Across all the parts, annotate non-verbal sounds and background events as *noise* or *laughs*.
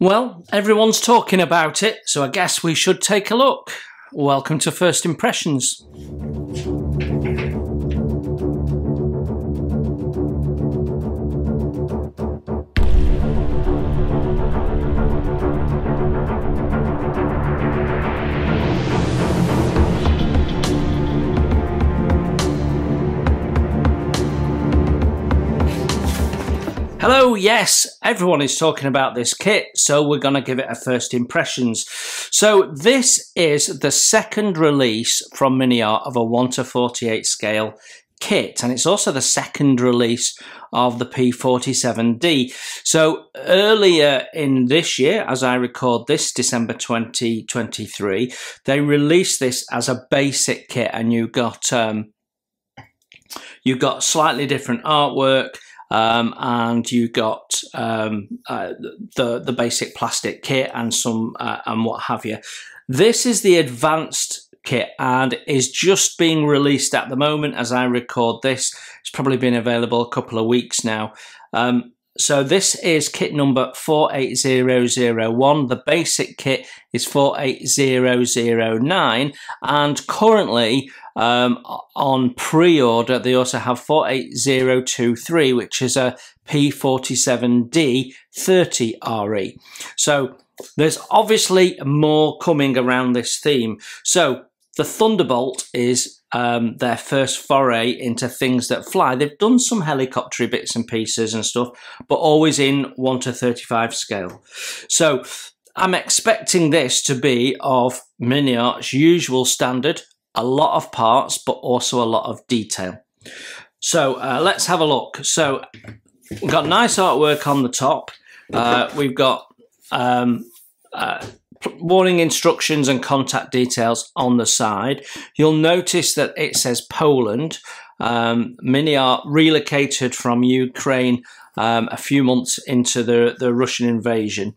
Well, everyone's talking about it, so I guess we should take a look. Welcome to First Impressions. Hello, yes, everyone is talking about this kit, so we're going to give it a first impressions. So this is the second release from Mini-Art of a 1 to 48 scale kit, and it's also the second release of the P47D. So earlier in this year, as I record this, December 2023, they released this as a basic kit, and you got um, you got slightly different artwork um, and you got um, uh, the the basic plastic kit and some uh, and what have you. This is the advanced kit and is just being released at the moment as I record this. It's probably been available a couple of weeks now. Um, so this is kit number 48001. The basic kit is 48009 and currently um, on pre-order they also have 48023 which is a P47D 30RE. So there's obviously more coming around this theme. So the Thunderbolt is um, their first foray into things that fly. They've done some helicopter bits and pieces and stuff, but always in 1 to 35 scale. So I'm expecting this to be of Mini Art's usual standard, a lot of parts, but also a lot of detail. So uh, let's have a look. So we've got nice artwork on the top. Uh, we've got um, uh, warning instructions and contact details on the side. You'll notice that it says Poland. Um, Mini Art relocated from Ukraine um, a few months into the, the Russian invasion.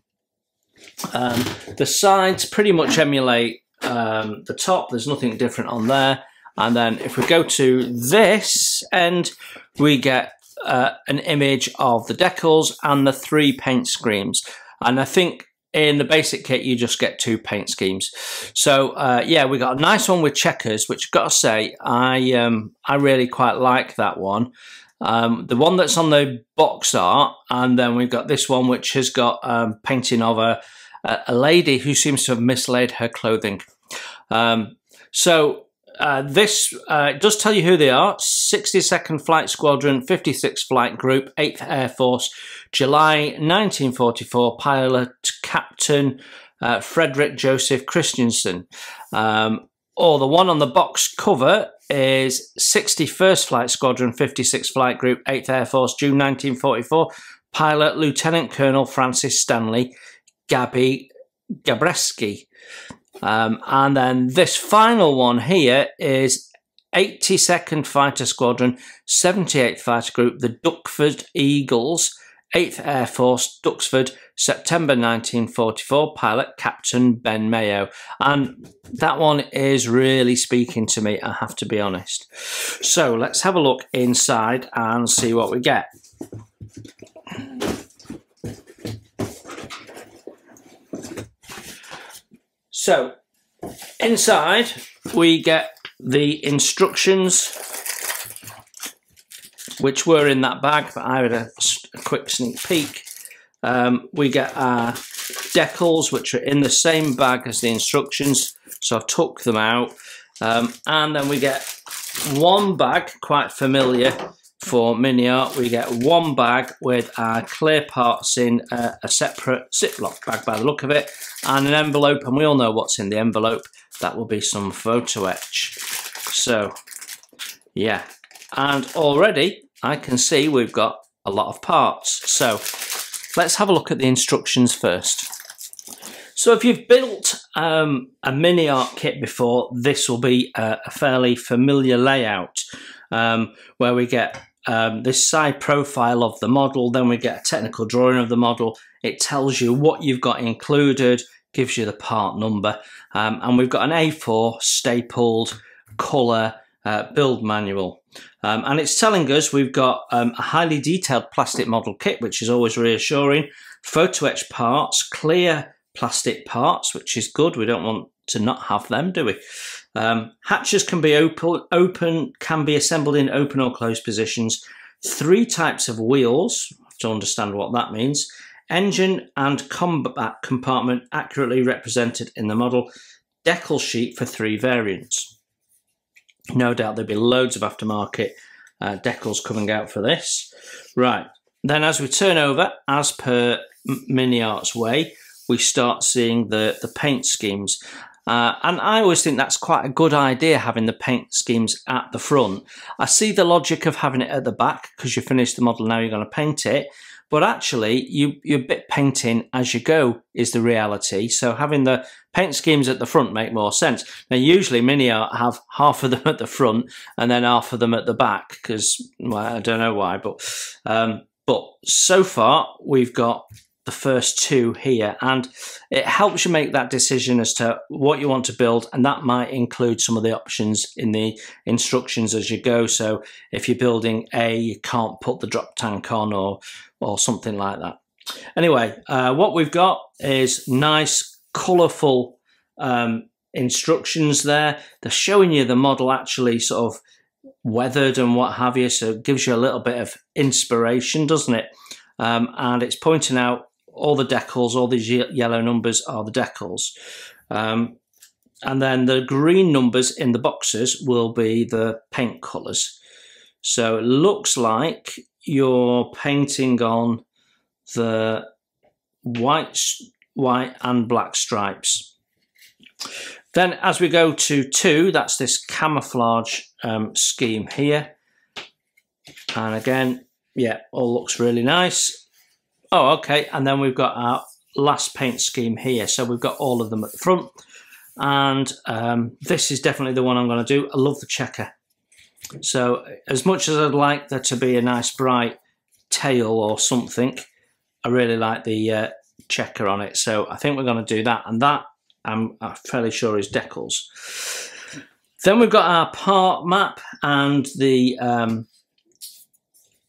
Um, the sides pretty much emulate um, the top. There's nothing different on there. And then if we go to this end, we get uh, an image of the decals and the three paint schemes. And I think in the basic kit, you just get two paint schemes. So uh, yeah, we got a nice one with checkers, which got to say, I um, I really quite like that one. Um, the one that's on the box art, and then we've got this one which has got um, painting of a a lady who seems to have mislaid her clothing. Um, so uh, this uh, does tell you who they are 62nd Flight Squadron, 56th Flight Group, 8th Air Force, July 1944, pilot Captain uh, Frederick Joseph Christensen. Um, or the one on the box cover is 61st Flight Squadron, 56th Flight Group, 8th Air Force, June 1944, pilot Lieutenant Colonel Francis Stanley Gabby Gabreski. Um, and then this final one here is 82nd Fighter Squadron, 78th Fighter Group, the Duxford Eagles, 8th Air Force, Duxford, September 1944, pilot Captain Ben Mayo. And that one is really speaking to me, I have to be honest. So let's have a look inside and see what we get. So inside we get the instructions which were in that bag, but I had a, a quick sneak peek. Um, we get our decals, which are in the same bag as the instructions, so I've took them out. Um, and then we get one bag, quite familiar for Mini Art. We get one bag with our clear parts in a, a separate Ziploc bag by the look of it, and an envelope, and we all know what's in the envelope. That will be some photo etch. So, yeah. And already I can see we've got a lot of parts. So, let's have a look at the instructions first. So if you've built um, a mini art kit before, this will be a, a fairly familiar layout um, where we get um, this side profile of the model, then we get a technical drawing of the model. It tells you what you've got included, gives you the part number, um, and we've got an A4 stapled colour uh, build manual. Um, and it's telling us we've got um, a highly detailed plastic model kit, which is always reassuring. photo etch parts, clear plastic parts, which is good. We don't want to not have them, do we? Um, hatches can be open, open, can be assembled in open or closed positions. Three types of wheels, to understand what that means. Engine and combat compartment accurately represented in the model. Decal sheet for three variants. No doubt there'll be loads of aftermarket uh, decals coming out for this. Right, then as we turn over, as per Mini Art's way, we start seeing the, the paint schemes. Uh, and I always think that's quite a good idea having the paint schemes at the front. I see the logic of having it at the back because you finish the model now you're going to paint it. But actually, you, you're a bit painting as you go is the reality. So having the paint schemes at the front make more sense. Now, usually Mini Art have half of them *laughs* at the front and then half of them at the back because, well, I don't know why, but um, but so far we've got the first two here and it helps you make that decision as to what you want to build and that might include some of the options in the instructions as you go. So if you're building A you can't put the drop tank on or or something like that. Anyway uh, what we've got is nice colorful um, instructions there. They're showing you the model actually sort of weathered and what have you so it gives you a little bit of inspiration doesn't it? Um, and it's pointing out all the decals, all these yellow numbers are the decals. Um, and then the green numbers in the boxes will be the paint colours. So it looks like you're painting on the white, white and black stripes. Then as we go to two, that's this camouflage um, scheme here. And again, yeah, all looks really nice. Oh, okay. And then we've got our last paint scheme here. So we've got all of them at the front. And um, this is definitely the one I'm going to do. I love the checker. So as much as I'd like there to be a nice bright tail or something, I really like the uh, checker on it. So I think we're going to do that. And that I'm, I'm fairly sure is decals. Then we've got our part map and the um,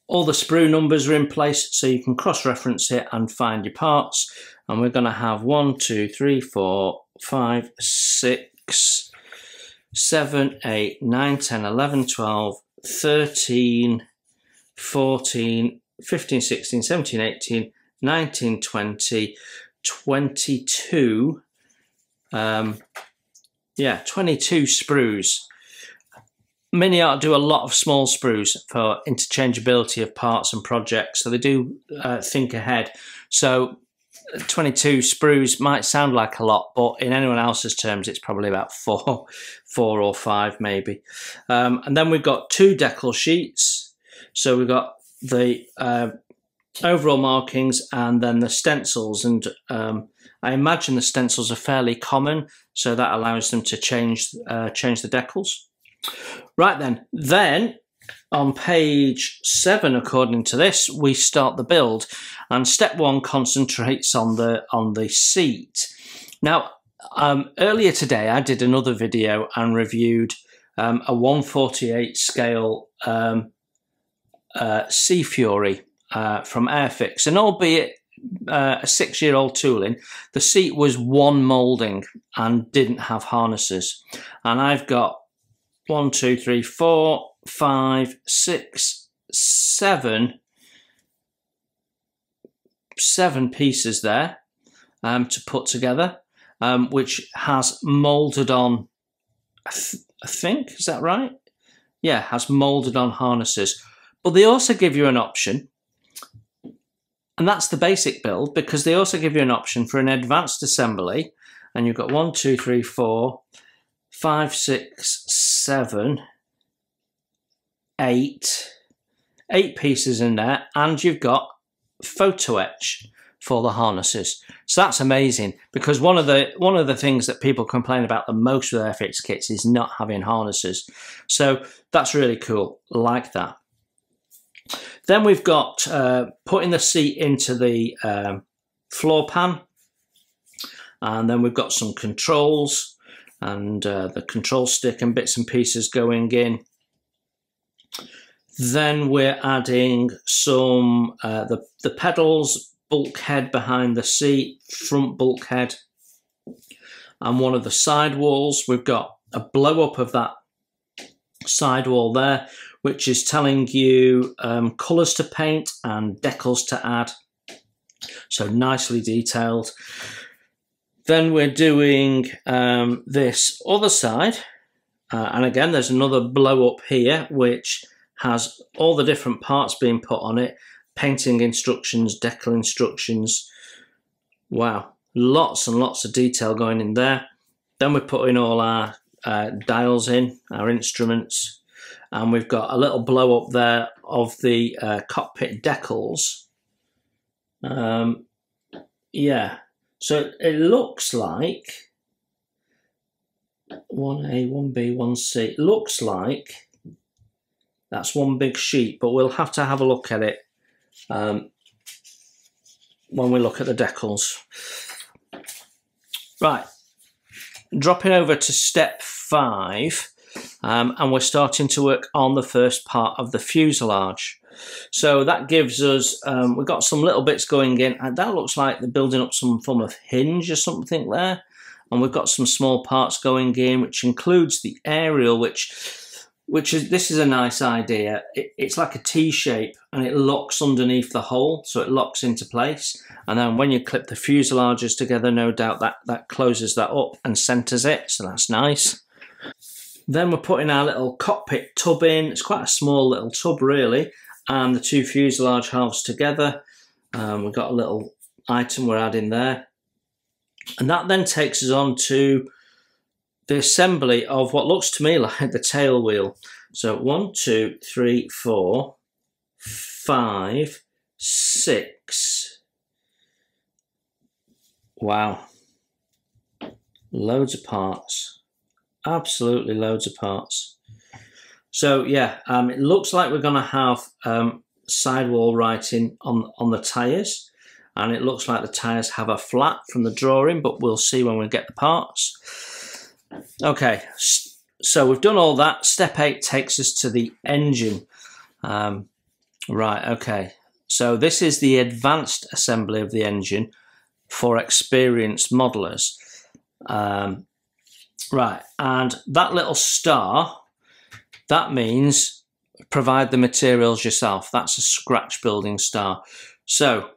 all the sprue numbers are in place so you can cross-reference it and find your parts. And we're going to have 1, 2, 3, 4, 5, 6, 7, 8, 9, 10, 11, 12, 13, 14, 15, 16, 17, 18, 19, 20, 22, um, yeah, 22 sprues. Mini Art do a lot of small sprues for interchangeability of parts and projects, so they do uh, think ahead. So 22 sprues might sound like a lot, but in anyone else's terms, it's probably about *laughs* four, four or five maybe. Um, and then we've got two decal sheets. So we've got the uh, overall markings and then the stencils. And um, I imagine the stencils are fairly common, so that allows them to change uh, change the decals. Right then, then on page seven, according to this, we start the build, and step one concentrates on the on the seat. Now, um, earlier today, I did another video and reviewed um, a 148 scale um, uh, Sea Fury uh, from Airfix, and albeit uh, a six-year-old tooling, the seat was one moulding and didn't have harnesses, and I've got one, two, three, four, five, six, seven, seven pieces there um, to put together, um, which has molded on, I, th I think, is that right? Yeah, has molded on harnesses. But they also give you an option, and that's the basic build because they also give you an option for an advanced assembly. And you've got one, two, three, four, five, six, seven, eight, eight pieces in there, and you've got photo etch for the harnesses. So that's amazing because one of the one of the things that people complain about the most with Airfix kits is not having harnesses. So that's really cool, like that. Then we've got uh, putting the seat into the um, floor pan, and then we've got some controls and uh, the control stick and bits and pieces going in. Then we're adding some, uh, the, the pedals bulkhead behind the seat, front bulkhead, and one of the side walls. We've got a blow up of that sidewall there, which is telling you um, colours to paint and decals to add. So nicely detailed. Then we're doing um, this other side. Uh, and again, there's another blow up here, which has all the different parts being put on it. Painting instructions, decal instructions. Wow, lots and lots of detail going in there. Then we're putting all our uh, dials in, our instruments, and we've got a little blow up there of the uh, cockpit decals. Um, yeah, so it looks like 1A, 1B, 1C. It looks like that's one big sheet, but we'll have to have a look at it um, when we look at the decals. Right, dropping over to step five, um, and we're starting to work on the first part of the fuselage. So that gives us, um, we've got some little bits going in, and that looks like they're building up some form of hinge or something there. And we've got some small parts going in, which includes the aerial, which which is this is a nice idea. It, it's like a T shape and it locks underneath the hole, so it locks into place. And then when you clip the fuselages together, no doubt that that closes that up and centers it, so that's nice. Then we're putting our little cockpit tub in. It's quite a small little tub, really, and the two fuselage halves together. Um, we've got a little item we're adding there. And that then takes us on to the assembly of what looks to me *laughs* like the tail wheel. So one, two, three, four, five, six. Wow. Loads of parts. Absolutely loads of parts. So yeah, um, it looks like we're going to have um, sidewall writing on, on the tyres. And it looks like the tyres have a flat from the drawing, but we'll see when we get the parts. Okay, so we've done all that. Step eight takes us to the engine. Um, right, okay. So this is the advanced assembly of the engine for experienced modelers. Um, right, and that little star, that means provide the materials yourself. That's a scratch building star. So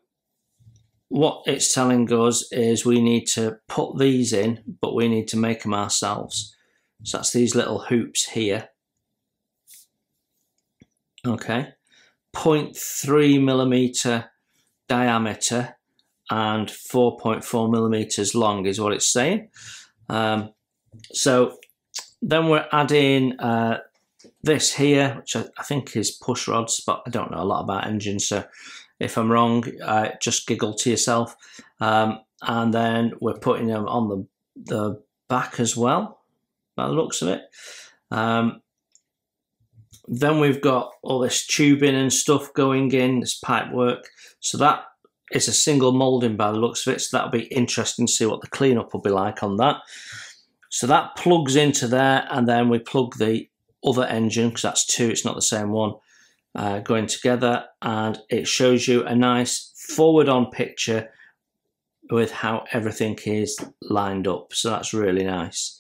what it's telling us is we need to put these in, but we need to make them ourselves. So that's these little hoops here. Okay, 0.3 millimeter diameter and 4.4 millimeters long is what it's saying. Um, so then we're adding uh, this here, which I, think is push rods, but I don't know a lot about engines, so if I'm wrong, uh, just giggle to yourself. Um, and then we're putting them on the, the back as well, by the looks of it. Um, then we've got all this tubing and stuff going in, this pipe work. So that is a single moulding by the looks of it. So that'll be interesting to see what the cleanup will be like on that. So that plugs into there and then we plug the other engine because that's two, it's not the same one uh, going together and it shows you a nice forward on picture with how everything is lined up. So that's really nice.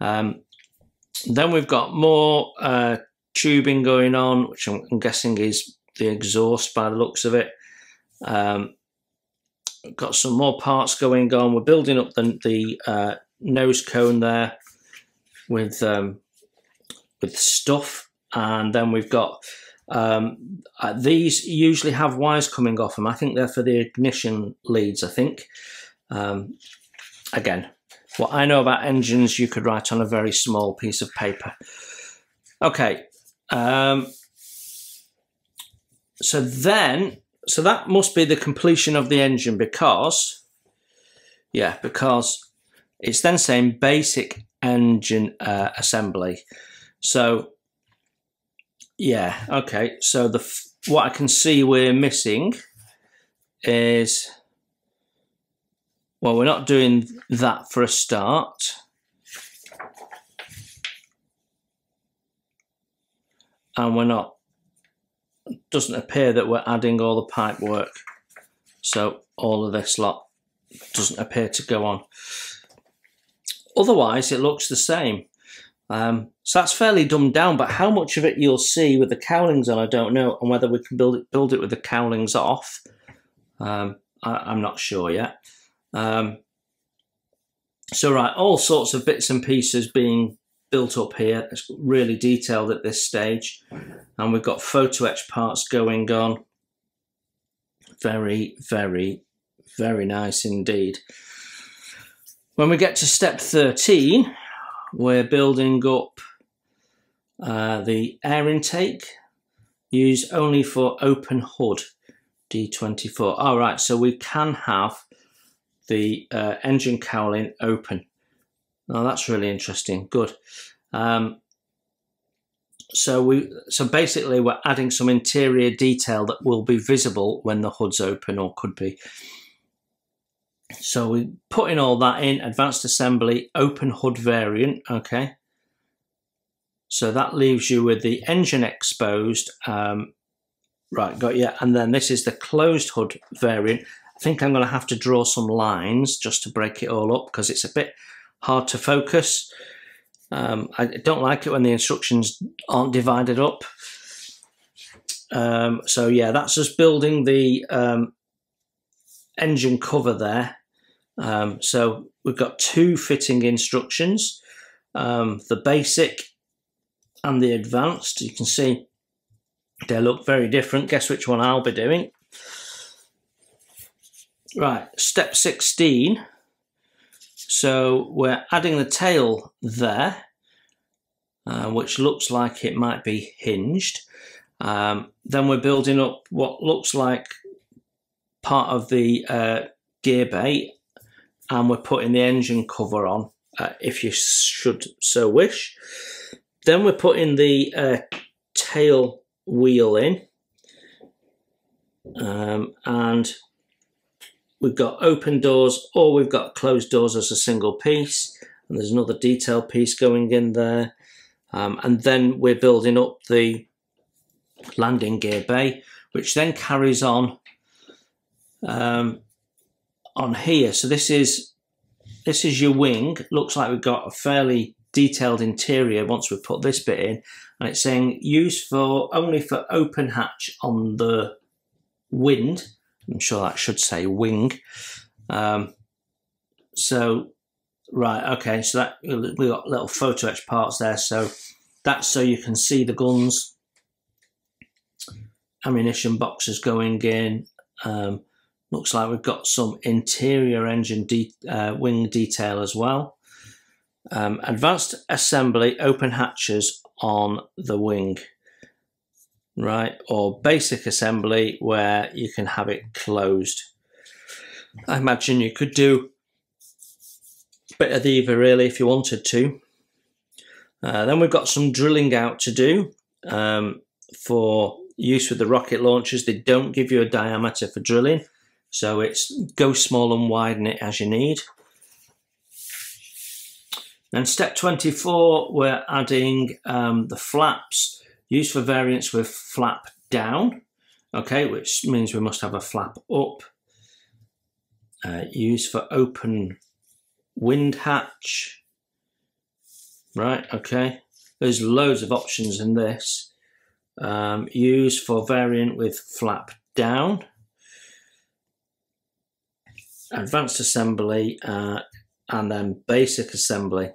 Um, then we've got more uh, tubing going on, which I'm, I'm, guessing is the exhaust by the looks of it. Um, got some more parts going on. We're building up the, the uh, nose cone there with um, with stuff, and then we've got um, uh, these usually have wires coming off them. I think they're for the ignition leads, I think. Um, again, what I know about engines, you could write on a very small piece of paper. Okay. Um, so then, so that must be the completion of the engine because, yeah, because it's then saying basic engine uh, assembly. So yeah, okay. So the what I can see we're missing is well, we're not doing that for a start. And we're not, doesn't appear that we're adding all the pipe work. So all of this lot doesn't appear to go on. Otherwise, it looks the same. Um, so that's fairly dumbed down, but how much of it you'll see with the cowlings on, I don't know, and whether we can build it build it with the cowlings off, um, I, am not sure yet. Um, so right, all sorts of bits and pieces being built up here. It's really detailed at this stage, and we've got photo etch parts going on. Very, very, very nice indeed. When we get to step 13, we're building up uh, the air intake used only for open hood D24. All right, so we can have the uh, engine cowling open. Now that's really interesting. Good. Um, so we so basically we're adding some interior detail that will be visible when the hood's open or could be. So we're putting all that in advanced assembly open hood variant. Okay. So that leaves you with the engine exposed. Um, right, got you. And then this is the closed hood variant. I think I'm going to have to draw some lines just to break it all up because it's a bit hard to focus. Um, I don't like it when the instructions aren't divided up. Um, so yeah, that's just building the um, engine cover there. Um, so we've got two fitting instructions, um, the basic and the advanced. You can see they look very different. Guess which one I'll be doing. Right, step 16. So we're adding the tail there, uh, which looks like it might be hinged. Um, then we're building up what looks like part of the uh, gear bay and we're putting the engine cover on uh, if you should so wish. Then we're putting the uh, tail wheel in um, and we've got open doors or we've got closed doors as a single piece and there's another detail piece going in there um, and then we're building up the landing gear bay which then carries on um, on here. So this is this is your wing. Looks like we've got a fairly detailed interior once we put this bit in. And it's saying use for only for open hatch on the wind. I'm sure that should say wing. Um, so, right, okay, so that we got little photo etch parts there. So that's so you can see the guns, ammunition boxes going in, um, Looks like we've got some interior engine de uh, wing detail as well. Um, advanced assembly open hatches on the wing. Right, or basic assembly where you can have it closed. I imagine you could do a bit of either really if you wanted to. Uh, then we've got some drilling out to do um, for use with the rocket launchers. They don't give you a diameter for drilling. So it's go small and widen it as you need. Then step 24, we're adding um, the flaps used for variants with flap down, okay, which means we must have a flap up. Uh, used for open wind hatch, right, okay. There's loads of options in this. Um, used for variant with flap down, advanced assembly, uh, and then basic assembly.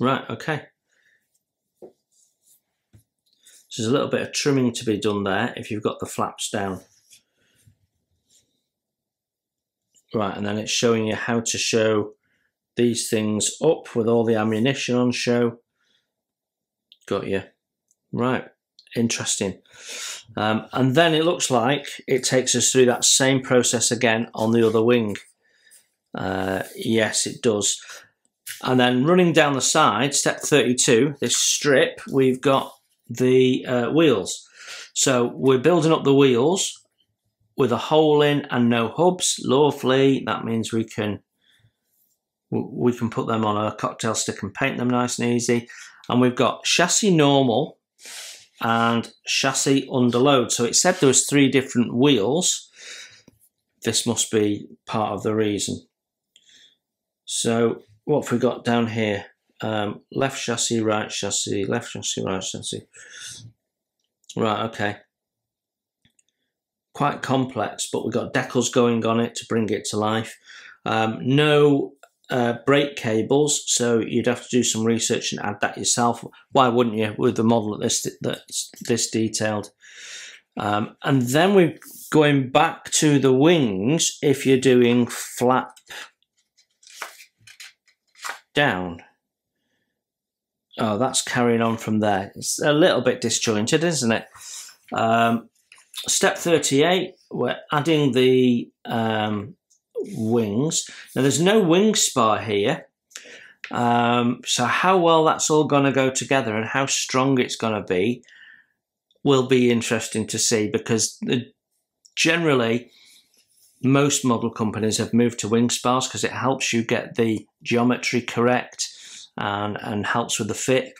Right, okay. So there's a little bit of trimming to be done there if you've got the flaps down. Right, and then it's showing you how to show these things up with all the ammunition on show. Got you. Right interesting. Um, and then it looks like it takes us through that same process again on the other wing. Uh, yes, it does. And then running down the side, step 32, this strip, we've got the uh, wheels. So we're building up the wheels with a hole in and no hubs. Lovely. That means we can we can put them on a cocktail stick and paint them nice and easy. And we've got chassis normal and chassis under load. So it said there was three different wheels. this must be part of the reason. So what have we got down here? Um, left chassis, right chassis, left chassis, right chassis. Right, okay. Quite complex, but we've got decals going on it to bring it to life. Um, no uh, brake cables, so you'd have to do some research and add that yourself. Why wouldn't you with the model this that's this detailed? Um, and then we're going back to the wings if you're doing flap down. Oh, that's carrying on from there. It's a little bit disjointed, isn't it? Um, step 38, we're adding the um, wings. Now there's no wing spar here. Um, so how well that's all going to go together and how strong it's going to be will be interesting to see because the, generally most model companies have moved to wing spars because it helps you get the geometry correct and, and helps with the fit.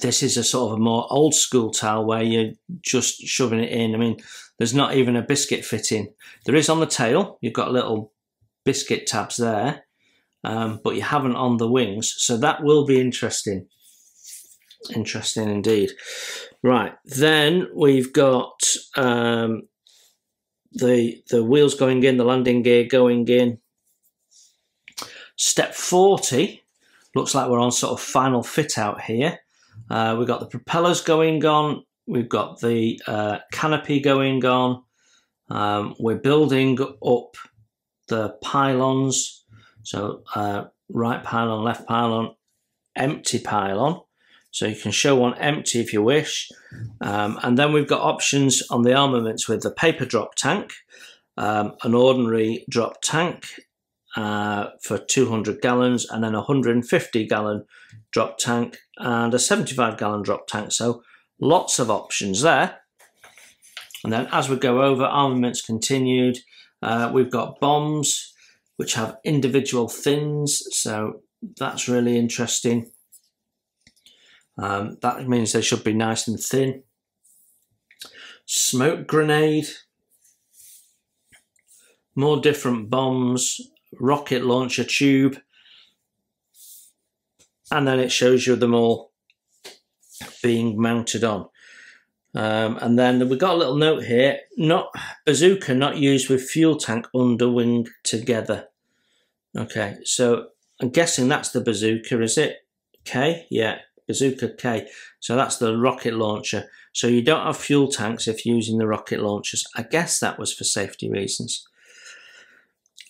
This is a sort of a more old school towel where you're just shoving it in. I mean, there's not even a biscuit fitting. There is on the tail. You've got little biscuit tabs there, um, but you haven't on the wings. So that will be interesting. Interesting indeed. Right, then we've got um, the the wheels going in, the landing gear going in. Step 40, looks like we're on sort of final fit out here. Uh, we've got the propellers going on, We've got the uh, canopy going on. Um, we're building up the pylons. So uh, right pylon, left pylon, empty pylon. So you can show one empty if you wish. Um, and then we've got options on the armaments with the paper drop tank, um, an ordinary drop tank uh, for 200 gallons, and then a 150 gallon drop tank and a 75 gallon drop tank. So Lots of options there. And then as we go over, armaments continued. Uh, we've got bombs, which have individual thins. So that's really interesting. Um, that means they should be nice and thin. Smoke grenade. More different bombs. Rocket launcher tube. And then it shows you them all being mounted on. Um, and then we've got a little note here, not bazooka not used with fuel tank under wing together. Okay, so I'm guessing that's the bazooka, is it? K? Yeah, bazooka K. So that's the rocket launcher. So you don't have fuel tanks if using the rocket launchers. I guess that was for safety reasons.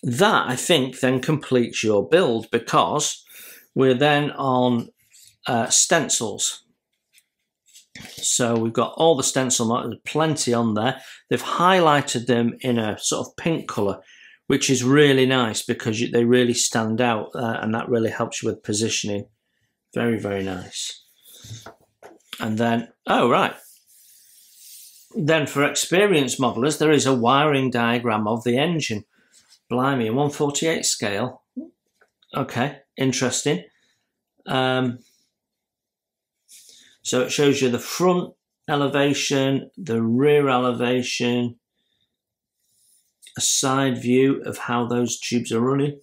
That, I think, then completes your build because we're then on uh, stencils. So we've got all the stencil markers, plenty on there. They've highlighted them in a sort of pink colour, which is really nice because they really stand out uh, and that really helps you with positioning. Very, very nice. And then, oh, right. Then for experienced modelers, there is a wiring diagram of the engine. Blimey, a 148 scale. Okay, interesting. Um, so it shows you the front elevation, the rear elevation, a side view of how those tubes are running,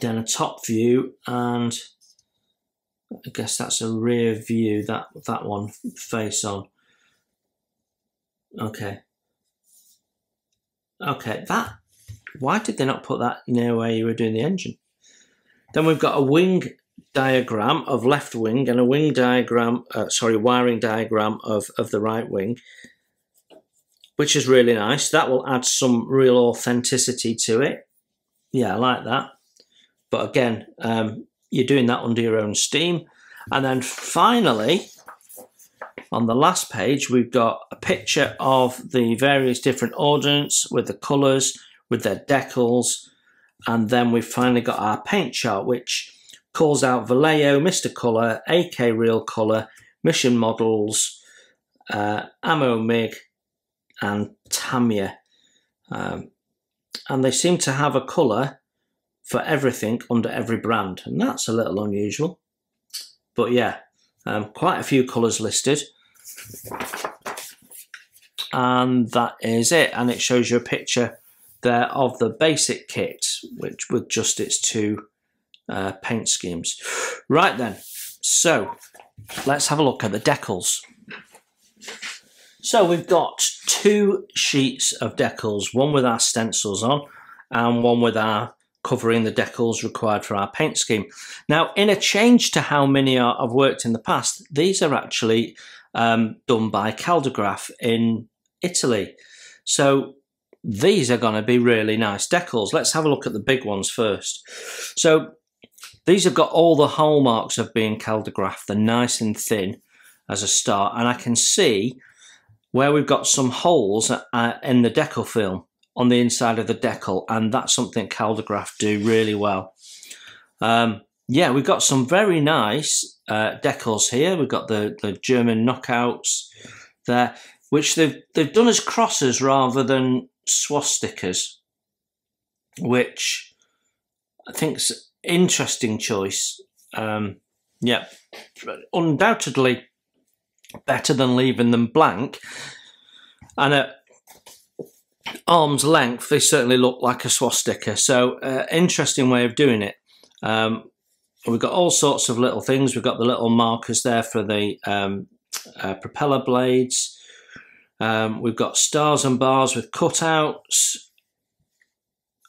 then a top view, and I guess that's a rear view, that, that one face on. Okay. Okay, that, why did they not put that near where you were doing the engine? Then we've got a wing diagram of left wing and a wing diagram, uh, sorry, wiring diagram of, of the right wing, which is really nice. That will add some real authenticity to it. Yeah, I like that. But again, um, you're doing that under your own steam. And then finally, on the last page, we've got a picture of the various different ordnance with the colours, with their decals, and then we've finally got our paint chart, which calls out Vallejo, Mr. Colour, AK Real Colour, Mission Models, uh, Ammo MIG, and Tamiya. Um, and they seem to have a colour for everything under every brand, and that's a little unusual. But yeah, um, quite a few colours listed. and that is it. And it shows you a picture there of the basic kit, which with just its two uh, paint schemes. Right then, so let's have a look at the decals. So we've got two sheets of decals, one with our stencils on and one with our covering the decals required for our paint scheme. Now, in a change to how many I've worked in the past, these are actually um, done by Cartograf in Italy. So these are going to be really nice decals. Let's have a look at the big ones first. So these have got all the hallmarks of being Cartograf. They're nice and thin as a start. And I can see where we've got some holes uh, in the decal film on the inside of the decal, and that's something Cartograf do really well. Um, yeah, we've got some very nice uh, decals here. We've got the, the German knockouts there, which they've they've done as crosses rather than swastikas, which I think's interesting choice. Um, yeah, undoubtedly better than leaving them blank. And at arm's length, they certainly look like a swastika. So, uh, interesting way of doing it. Um, we've got all sorts of little things. We've got the little markers there for the um, uh, propeller blades. Um, we've got stars and bars with cutouts.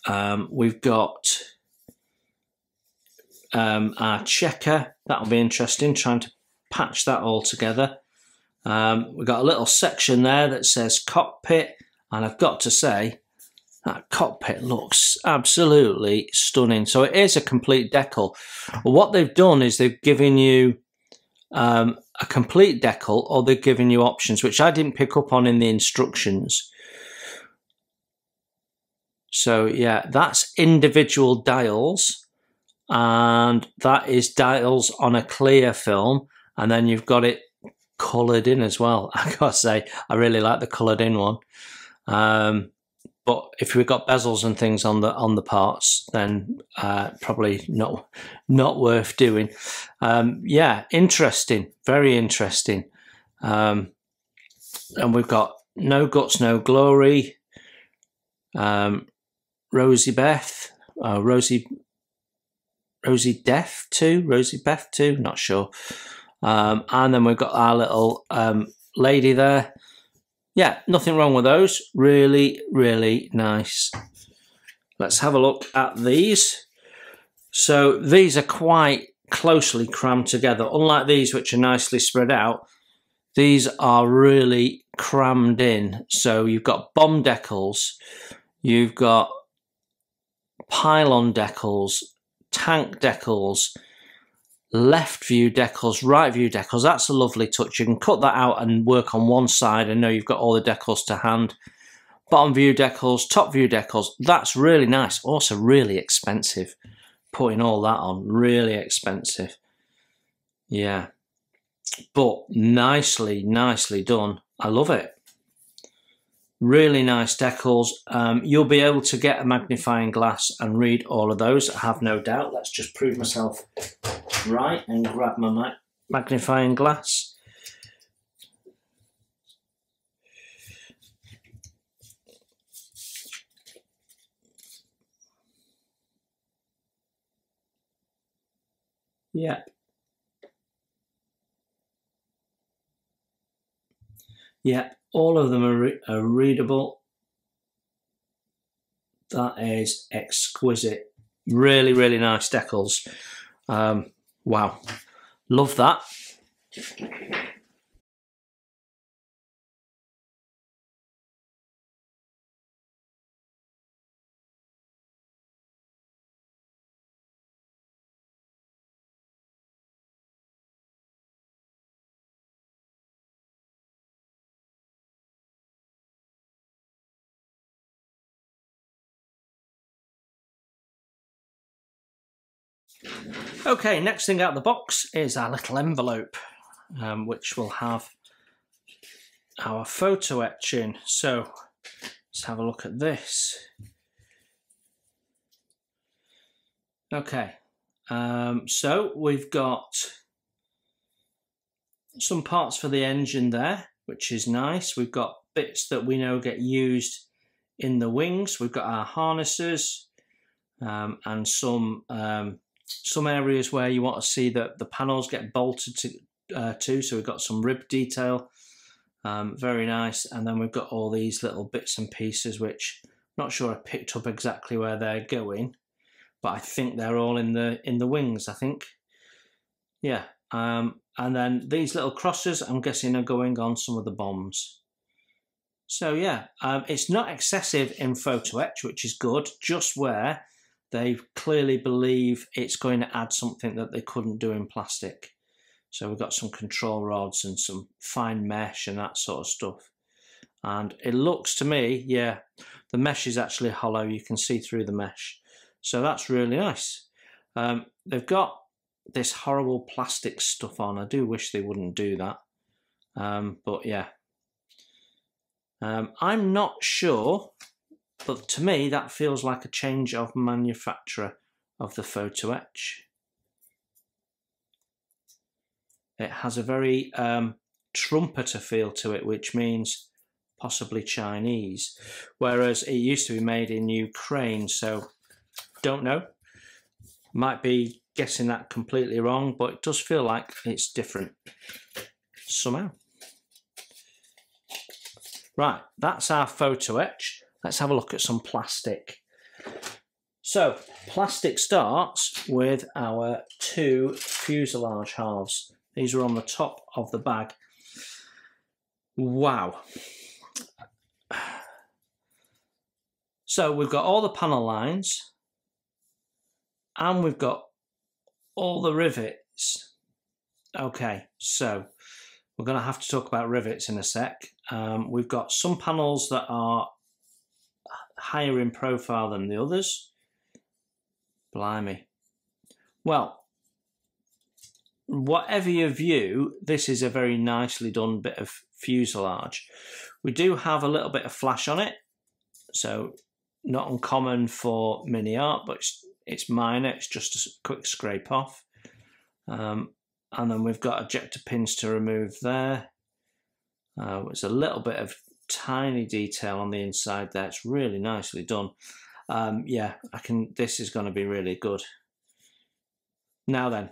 Um, we've got um, our checker. That'll be interesting, trying to patch that all together. Um, we've got a little section there that says cockpit, and I've got to say, that cockpit looks absolutely stunning. So it is a complete decal. what they've done is they've given you um, a complete decal or they've given you options, which I didn't pick up on in the instructions. So yeah, that's individual dials and that is dials on a clear film and then you've got it coloured in as well. *laughs* I gotta say, I really like the coloured in one. Um, but if we've got bezels and things on the on the parts, then uh, probably not not worth doing. Um, yeah, interesting, very interesting. Um, and we've got no guts, no glory. Um, Rosie Beth, uh, Rosie Rosie Death too, Rosie Beth too, not sure. Um, and then we've got our little um, lady there yeah, nothing wrong with those. Really, really nice. Let's have a look at these. So these are quite closely crammed together. Unlike these, which are nicely spread out, these are really crammed in. So you've got bomb decals, you've got pylon decals, tank decals, left view decals, right view decals. That's a lovely touch. You can cut that out and work on one side and know you've got all the decals to hand. Bottom view decals, top view decals. That's really nice. Also really expensive. Putting all that on, really expensive. Yeah. But nicely, nicely done. I love it. Really nice decals. Um, you'll be able to get a magnifying glass and read all of those, I have no doubt. Let's just prove myself right and grab my magnifying glass. Yeah. Yeah, all of them are, re are readable. That is exquisite. Really, really nice decals. Um, wow. Love that. Okay, next thing out of the box is our little envelope, um, which will have our photo etching. So let's have a look at this. Okay, um, so we've got some parts for the engine there, which is nice. We've got bits that we know get used in the wings. We've got our harnesses um, and some um, some areas where you want to see that the panels get bolted to, uh, to. So we've got some rib detail, um, very nice. And then we've got all these little bits and pieces, which I'm not sure I picked up exactly where they're going, but I think they're all in the in the wings. I think, yeah. Um, and then these little crosses, I'm guessing, are going on some of the bombs. So yeah, um, it's not excessive in photo etch, which is good, just where they clearly believe it's going to add something that they couldn't do in plastic. So we've got some control rods and some fine mesh and that sort of stuff. And it looks to me, yeah, the mesh is actually hollow. You can see through the mesh. So that's really nice. Um, they've got this horrible plastic stuff on. I do wish they wouldn't do that. Um, but yeah. Um, I'm not sure but to me, that feels like a change of manufacturer of the photo etch. It has a very um, trumpeter feel to it, which means possibly Chinese, whereas it used to be made in Ukraine. So, don't know. Might be guessing that completely wrong, but it does feel like it's different somehow. Right, that's our photo etch. Let's have a look at some plastic. So, plastic starts with our two fuselage halves. These are on the top of the bag. Wow. So we've got all the panel lines and we've got all the rivets. Okay, so we're going to have to talk about rivets in a sec. Um, we've got some panels that are higher in profile than the others. Blimey. Well, whatever your view, this is a very nicely done bit of fuselage. We do have a little bit of flash on it, so not uncommon for mini art, but it's, it's minor. It's just a quick scrape off. Um, and then we've got ejector pins to remove there. Uh, it's a little bit of tiny detail on the inside there. It's really nicely done. Um, yeah, I can. This is going to be really good. Now then,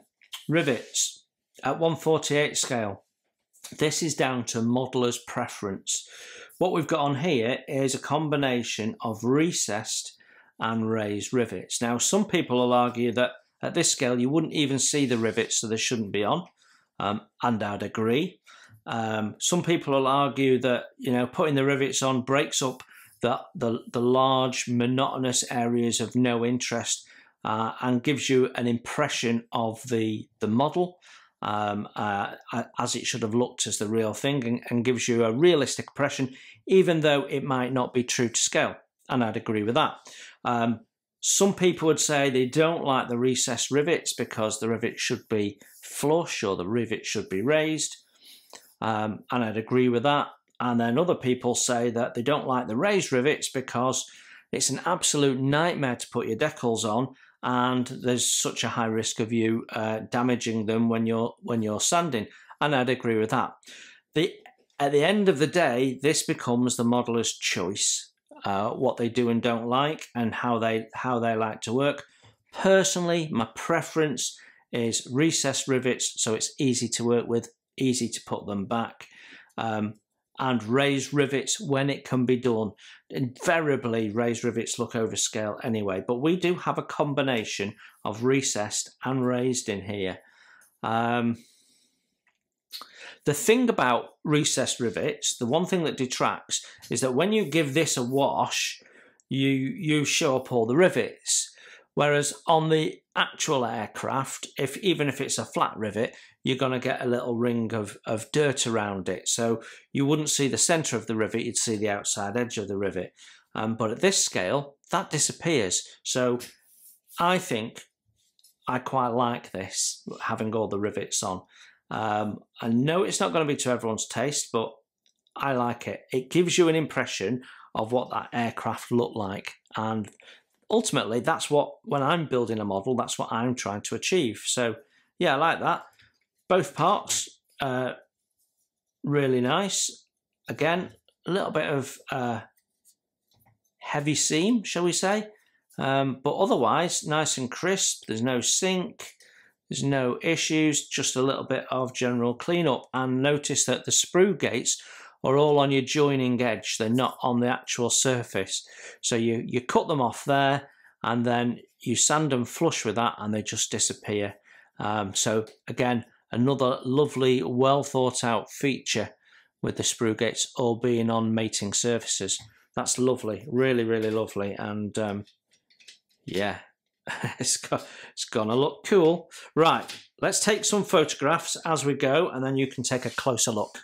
rivets at 148 scale. This is down to modeler's preference. What we've got on here is a combination of recessed and raised rivets. Now, some people will argue that at this scale you wouldn't even see the rivets, so they shouldn't be on, um, and I'd agree. Um, some people will argue that you know putting the rivets on breaks up the the, the large monotonous areas of no interest uh, and gives you an impression of the the model um, uh, as it should have looked as the real thing and, and, gives you a realistic impression, even though it might not be true to scale. And I'd agree with that. Um, some people would say they don't like the recessed rivets because the rivet should be flush or the rivet should be raised. Um, and I'd agree with that. And then other people say that they don't like the raised rivets because it's an absolute nightmare to put your decals on, and there's such a high risk of you uh, damaging them when you're when you're sanding. And I'd agree with that. The at the end of the day, this becomes the modeler's choice, uh, what they do and don't like, and how they how they like to work. Personally, my preference is recessed rivets, so it's easy to work with easy to put them back. Um, and raise rivets when it can be done. Invariably, raised rivets look over scale anyway, but we do have a combination of recessed and raised in here. Um, the thing about recessed rivets, the one thing that detracts is that when you give this a wash, you you show up all the rivets. Whereas on the actual aircraft, if even if it's a flat rivet, you're going to get a little ring of, of dirt around it. So you wouldn't see the center of the rivet, you'd see the outside edge of the rivet. Um, but at this scale, that disappears. So I think I quite like this, having all the rivets on. Um, I know it's not going to be to everyone's taste, but I like it. It gives you an impression of what that aircraft looked like. And ultimately, that's what, when I'm building a model, that's what I'm trying to achieve. So, yeah, I like that. Both parts, uh, really nice. Again, a little bit of uh, heavy seam, shall we say. Um, but otherwise, nice and crisp. There's no sink. There's no issues, just a little bit of general cleanup. And notice that the sprue gates are all on your joining edge. They're not on the actual surface. So you, you cut them off there and then you sand them flush with that and they just disappear. Um, so again, another lovely, well thought out feature with the sprue gates all being on mating surfaces. That's lovely, really, really lovely. And um, yeah, *laughs* it's, got, it's gonna look cool. Right, let's take some photographs as we go and then you can take a closer look.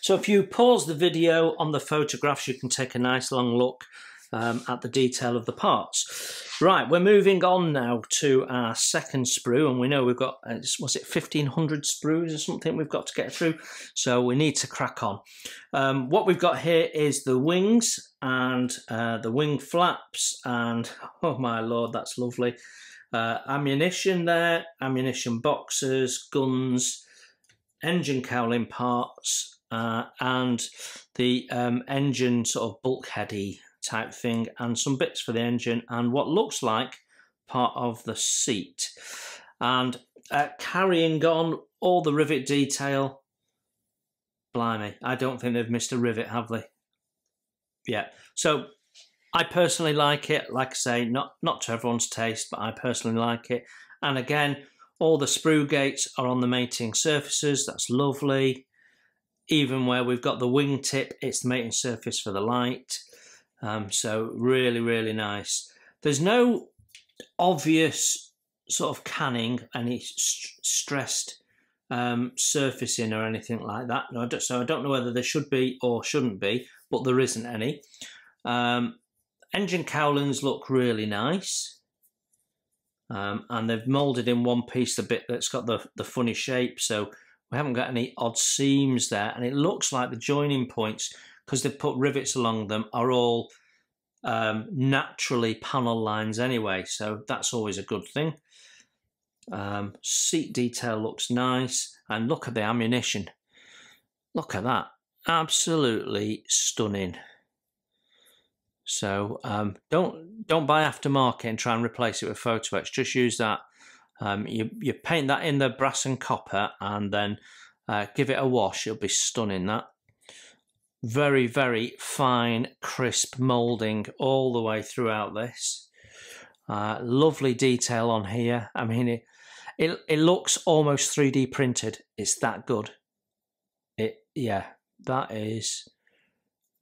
So if you pause the video on the photographs, you can take a nice long look um, at the detail of the parts. Right, we're moving on now to our second sprue, and we know we've got, uh, was it 1500 sprues or something we've got to get through, so we need to crack on. Um, what we've got here is the wings and uh, the wing flaps, and *laughs* oh my lord, that's lovely. Uh, ammunition there, ammunition boxes, guns, engine cowling parts, uh, and the um, engine sort of bulkheady type thing and some bits for the engine and what looks like part of the seat. And uh, carrying on all the rivet detail, blimey, I don't think they've missed a rivet, have they? Yeah. So I personally like it. Like I say, not, not to everyone's taste, but I personally like it. And again, all the sprue gates are on the mating surfaces. That's lovely. Even where we've got the wingtip, it's the mating surface for the light. Um, so really, really nice. There's no obvious sort of canning, any st stressed um, surfacing or anything like that. No, I so I don't know whether there should be or shouldn't be, but there isn't any. Um, engine cowlings look really nice. Um, and they've moulded in one piece the bit that's got the, the funny shape, so we haven't got any odd seams there. And it looks like the joining points because they've put rivets along them, are all um, naturally panel lines anyway. So that's always a good thing. Um, seat detail looks nice. And look at the ammunition. Look at that. Absolutely stunning. So um, don't don't buy aftermarket and try and replace it with Photo-Etch. Just use that. Um, you, you paint that in the brass and copper and then uh, give it a wash. It'll be stunning, that very, very fine, crisp moulding all the way throughout this. Uh, lovely detail on here. I mean, it, it, it looks almost 3D printed. It's that good. It, yeah, that is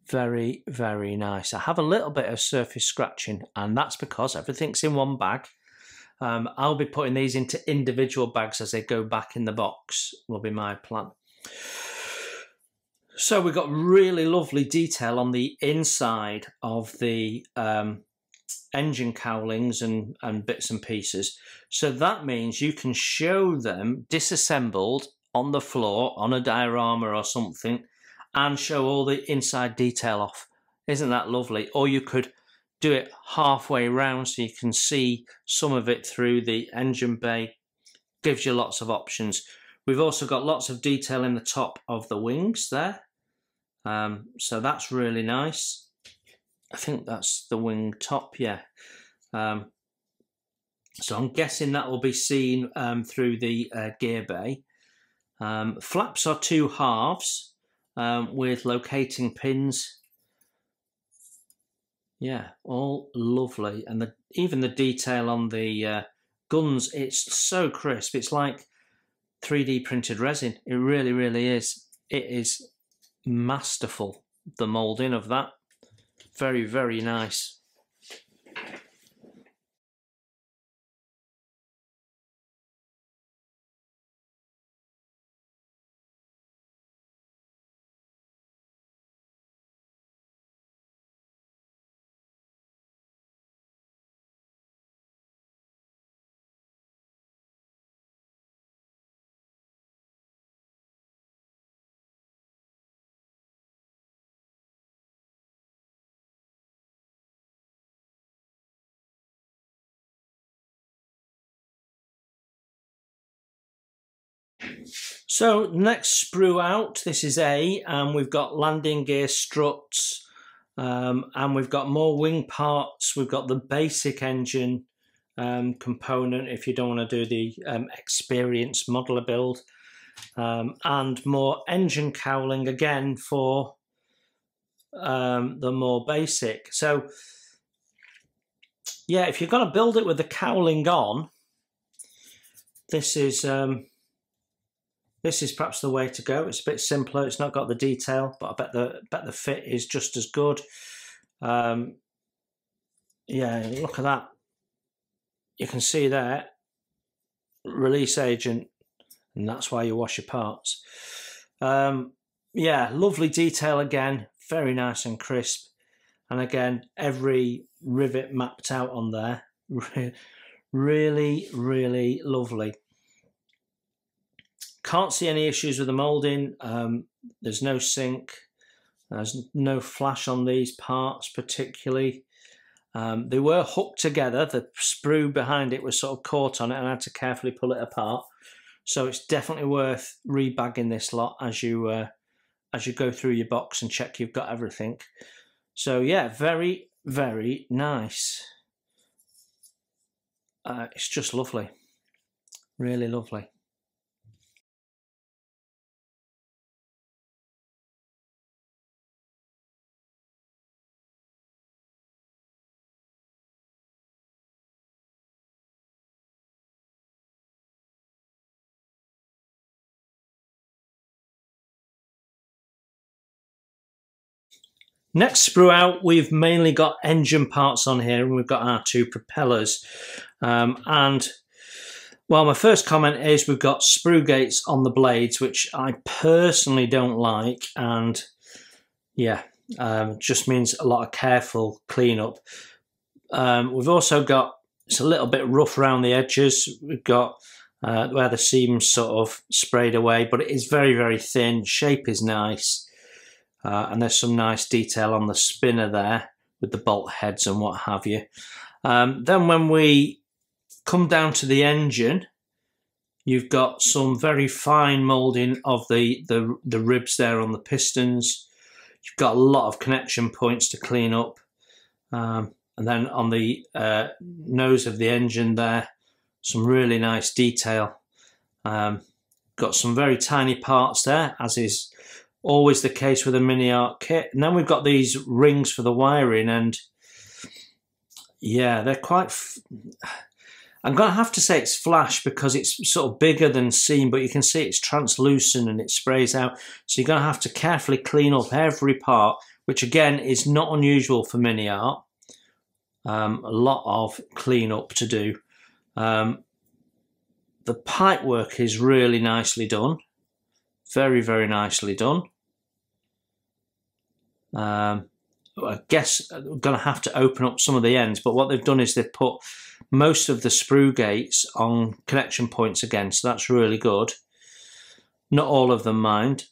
very, very nice. I have a little bit of surface scratching, and that's because everything's in one bag. Um, I'll be putting these into individual bags as they go back in the box, will be my plan. So we've got really lovely detail on the inside of the um, engine cowlings and, and bits and pieces. So that means you can show them disassembled on the floor on a diorama or something and show all the inside detail off. Isn't that lovely? Or you could do it halfway round so you can see some of it through the engine bay. Gives you lots of options. We've also got lots of detail in the top of the wings there. Um, so that's really nice. I think that's the wing top, yeah. Um, so I'm guessing that will be seen um, through the uh, gear bay. Um, flaps are two halves um, with locating pins. Yeah, all lovely. And the, even the detail on the uh, guns, it's so crisp. It's like 3D printed resin. It really, really is. It is masterful, the moulding of that. Very, very nice. So next sprue out, this is A, and we've got landing gear struts, um, and we've got more wing parts. We've got the basic engine um, component if you don't want to do the um, experience modeler build, um, and more engine cowling again for um, the more basic. So yeah, if you're going to build it with the cowling on, this is um, this is perhaps the way to go. It's a bit simpler. It's not got the detail, but I bet the bet the fit is just as good. Um, yeah, look at that. You can see there, release agent, and that's why you wash your parts. Um, yeah, lovely detail again. Very nice and crisp. And again, every rivet mapped out on there. *laughs* really, really lovely. Can't see any issues with the moulding. Um, there's no sink. There's no flash on these parts particularly. Um, they were hooked together. The sprue behind it was sort of caught on it and I had to carefully pull it apart. So it's definitely worth rebagging this lot as you uh, as you go through your box and check you've got everything. So yeah, very, very nice. Uh, it's just lovely. Really lovely. Next sprue out, we've mainly got engine parts on here and we've got our two propellers. Um, and well, my first comment is we've got sprue gates on the blades, which I personally don't like. And yeah, um, just means a lot of careful cleanup. Um, we've also got, it's a little bit rough around the edges. We've got uh, where the seams sort of sprayed away, but it is very, very thin. Shape is nice. Uh, and there's some nice detail on the spinner there with the bolt heads and what have you. Um, then when we come down to the engine, you've got some very fine moulding of the, the, the ribs there on the pistons. You've got a lot of connection points to clean up. Um, and then on the uh, nose of the engine there, some really nice detail. Um, got some very tiny parts there, as is always the case with a mini art kit. And then we've got these rings for the wiring, and yeah, they're quite. I'm going to have to say it's flash because it's sort of bigger than seam, but you can see it's translucent and it sprays out. So you're going to have to carefully clean up every part, which again is not unusual for mini art. Um, a lot of clean up to do. Um, the pipe work is really nicely done. Very, very nicely done. Um, I guess I'm going to have to open up some of the ends, but what they've done is they've put most of the sprue gates on connection points again, so that's really good. Not all of them, mind.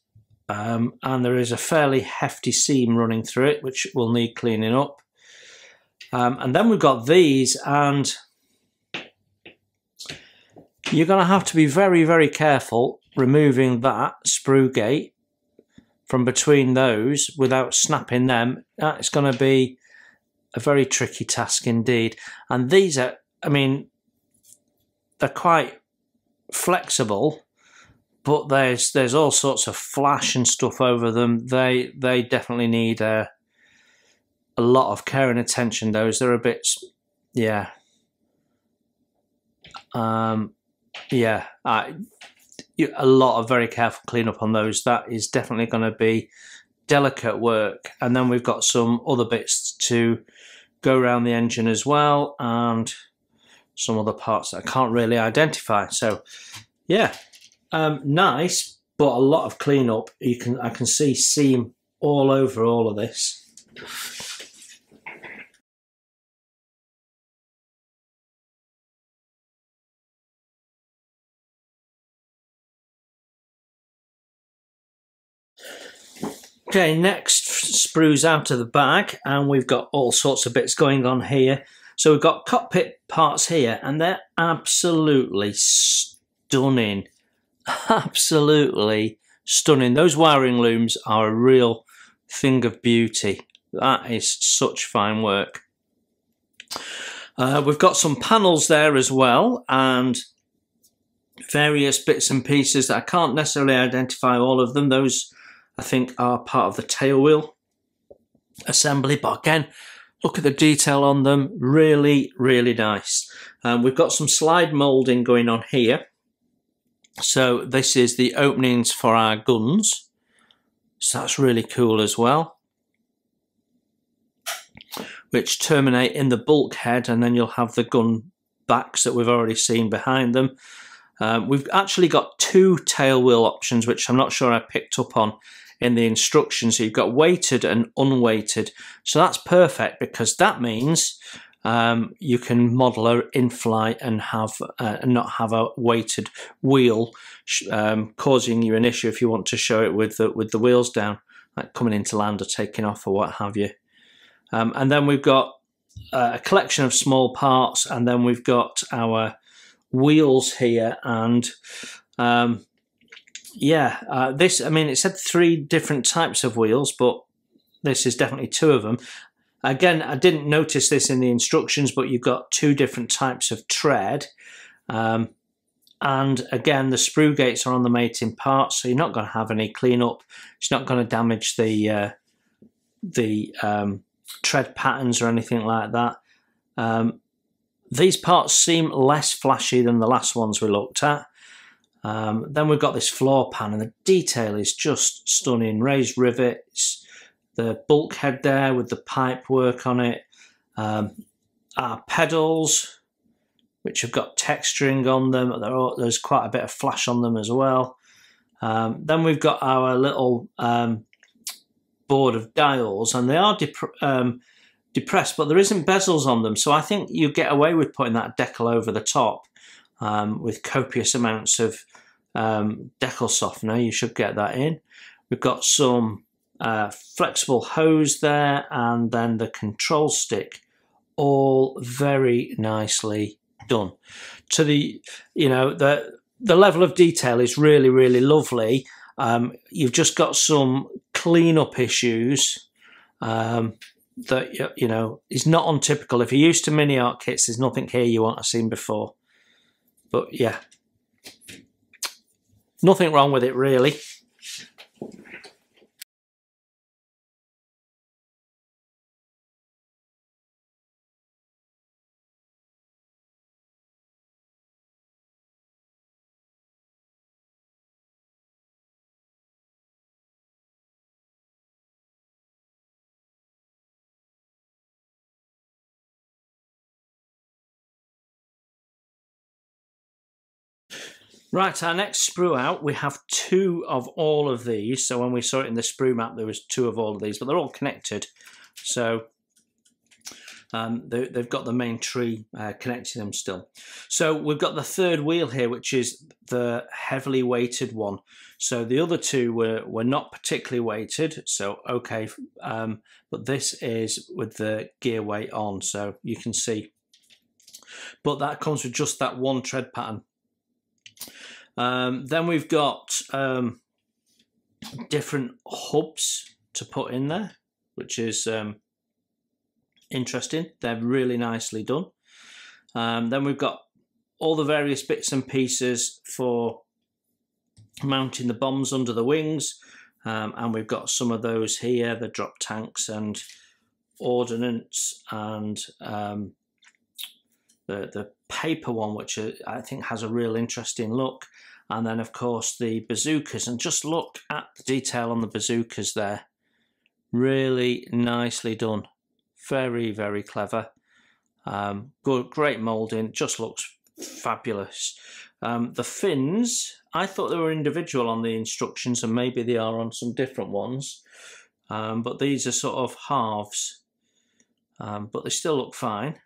Um, and there is a fairly hefty seam running through it, which will need cleaning up. Um, and then we've got these, and you're going to have to be very, very careful removing that sprue gate from between those without snapping them, that's going to be a very tricky task indeed. And these are, I mean, they're quite flexible, but there's there's all sorts of flash and stuff over them. They they definitely need a a lot of care and attention. Those they're a bit, yeah, um, yeah. I a lot of very careful cleanup on those. That is definitely going to be delicate work. And then we've got some other bits to go around the engine as well and some other parts that I can't really identify. So yeah, um, nice, but a lot of cleanup. You can I can see seam all over all of this. Okay, next sprues out of the bag and we've got all sorts of bits going on here. So we've got cockpit parts here and they're absolutely stunning. *laughs* absolutely stunning. Those wiring looms are a real thing of beauty. That is such fine work. Uh, we've got some panels there as well and various bits and pieces that I can't necessarily identify all of them. Those I think are part of the tail wheel assembly. But again, look at the detail on them. Really, really nice. Um, we've got some slide moulding going on here. So this is the openings for our guns. So that's really cool as well. Which terminate in the bulkhead and then you'll have the gun backs that we've already seen behind them. Um, we've actually got two tail wheel options, which I'm not sure I picked up on in the instructions. So you've got weighted and unweighted. So that's perfect because that means um, you can model her in flight and have uh, and not have a weighted wheel um, causing you an issue if you want to show it with the, with the wheels down, like coming into land or taking off or what have you. Um, and then we've got uh, a collection of small parts, and then we've got our wheels here, and um, yeah, uh, this. I mean, it said three different types of wheels, but this is definitely two of them. Again, I didn't notice this in the instructions, but you've got two different types of tread. Um, and again, the sprue gates are on the mating part, so you're not going to have any cleanup. It's not going to damage the uh, the um, tread patterns or anything like that. Um, these parts seem less flashy than the last ones we looked at. Um, then we've got this floor pan, and the detail is just stunning. Raised rivets, the bulkhead there with the pipe work on it, um, our pedals, which have got texturing on them. There's quite a bit of flash on them as well. Um, then we've got our little um, board of dials, and they are dep um, depressed, but there isn't bezels on them. So I think you get away with putting that decal over the top um, with copious amounts of um, decal softener. You should get that in. We've got some uh, flexible hose there and then the control stick all very nicely done to the you know the the level of detail is really really lovely um, you've just got some cleanup issues um, that you know is not untypical if you're used to mini art kits there's nothing here you won't have seen before but yeah nothing wrong with it really Right, our next sprue out, we have two of all of these. So when we saw it in the sprue map, there was two of all of these, but they're all connected. So um, they, have got the main tree uh, connecting them still. So we've got the third wheel here, which is the heavily weighted one. So the other two were, were not particularly weighted, so okay, um, but this is with the gear weight on, so you can see. But that comes with just that one tread pattern. Um, then we've got um, different hubs to put in there, which is um, interesting. They're really nicely done. Um, then we've got all the various bits and pieces for mounting the bombs under the wings. Um, and we've got some of those here, the drop tanks and ordnance and um, the, the paper one, which uh, I think has a real interesting look. And then, of course, the bazookas. And just look at the detail on the bazookas there. Really nicely done. Very, very clever. Um, good, great moulding. Just looks fabulous. Um, the fins, I thought they were individual on the instructions, and maybe they are on some different ones. Um, but these are sort of halves. Um, but they still look fine.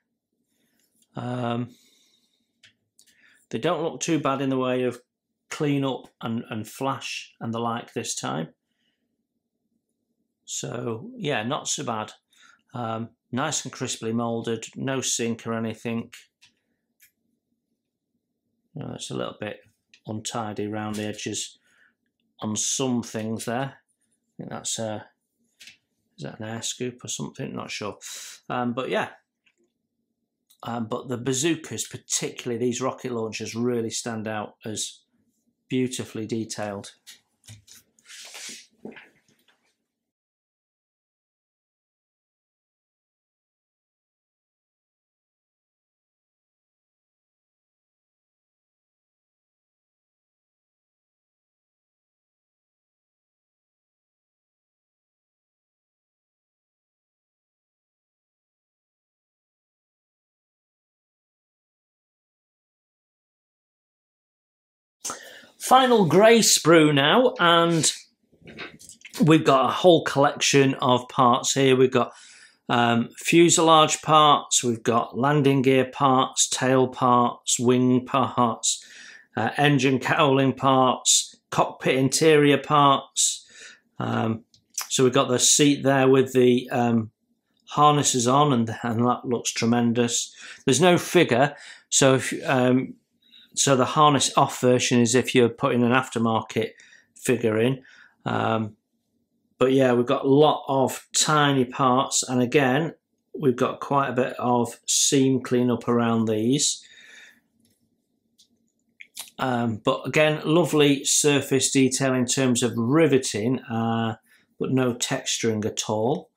Um, they don't look too bad in the way of clean up and, and flash and the like this time. So yeah, not so bad. Um, nice and crisply moulded, no sink or anything. Know, it's a little bit untidy around the edges on some things there. I think that's a, is that an air scoop or something? Not sure. Um, but yeah. Um, but the bazookas, particularly these rocket launchers, really stand out as beautifully detailed. Final grey sprue now, and we've got a whole collection of parts here. We've got um, fuselage parts, we've got landing gear parts, tail parts, wing parts, uh, engine cowling parts, cockpit interior parts. Um, so we've got the seat there with the um, harnesses on, and, and that looks tremendous. There's no figure, so if um, so the harness off version is if you're putting an aftermarket figure in. Um, but yeah, we've got a lot of tiny parts, and again, we've got quite a bit of seam cleanup around these. Um, but again, lovely surface detail in terms of riveting, uh, but no texturing at all.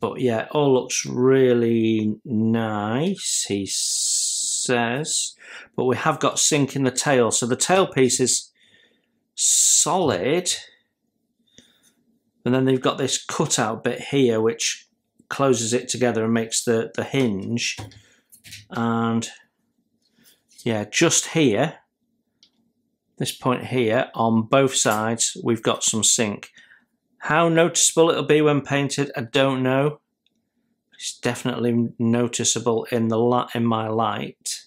But yeah, all looks really nice. He's says, but we have got sink in the tail. So the tail piece is solid. And then they've got this cutout bit here, which closes it together and makes the, the hinge. And yeah, just here, this point here, on both sides, we've got some sink. How noticeable it'll be when painted, I don't know. It's definitely noticeable in the in my light.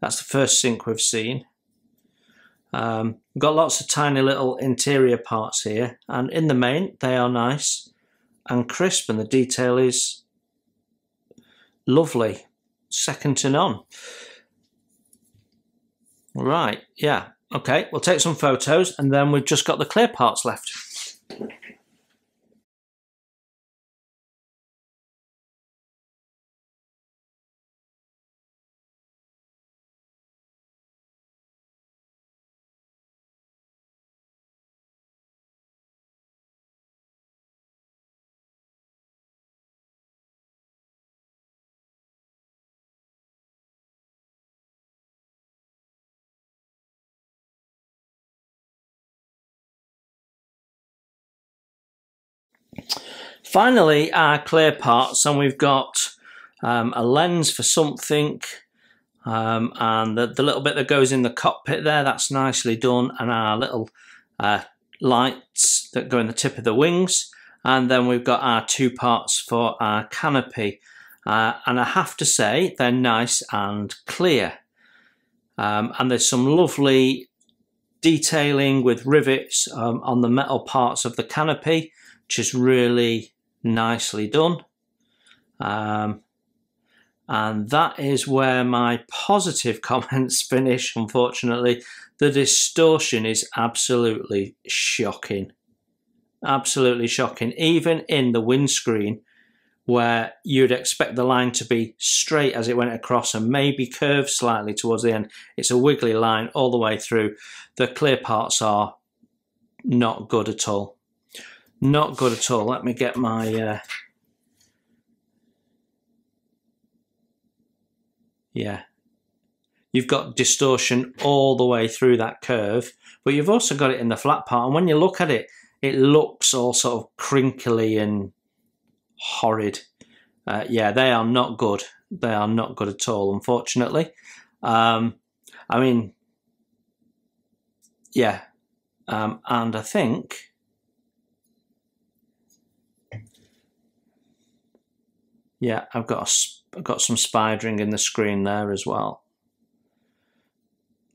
That's the first sink we've seen. Um, got lots of tiny little interior parts here, and in the main, they are nice and crisp, and the detail is lovely, second to none. Right, yeah, okay, we'll take some photos, and then we've just got the clear parts left. Finally, our clear parts, and we've got um, a lens for something, um, and the, the, little bit that goes in the cockpit there, that's nicely done, and our little uh, lights that go in the tip of the wings, and then we've got our two parts for our canopy. Uh, and I have to say, they're nice and clear. Um, and there's some lovely detailing with rivets um, on the metal parts of the canopy which is really nicely done. Um, and that is where my positive *laughs* comments finish, unfortunately. The distortion is absolutely shocking. Absolutely shocking. Even in the windscreen, where you'd expect the line to be straight as it went across and maybe curve slightly towards the end, it's a wiggly line all the way through. The clear parts are not good at all. Not good at all. Let me get my... Uh, yeah. You've got distortion all the way through that curve, but you've also got it in the flat part. And when you look at it, it looks all sort of crinkly and horrid. Uh, yeah, they are not good. They are not good at all, unfortunately. Um, I mean, yeah. Um, and I think Yeah, I've got a, I've got some spidering in the screen there as well.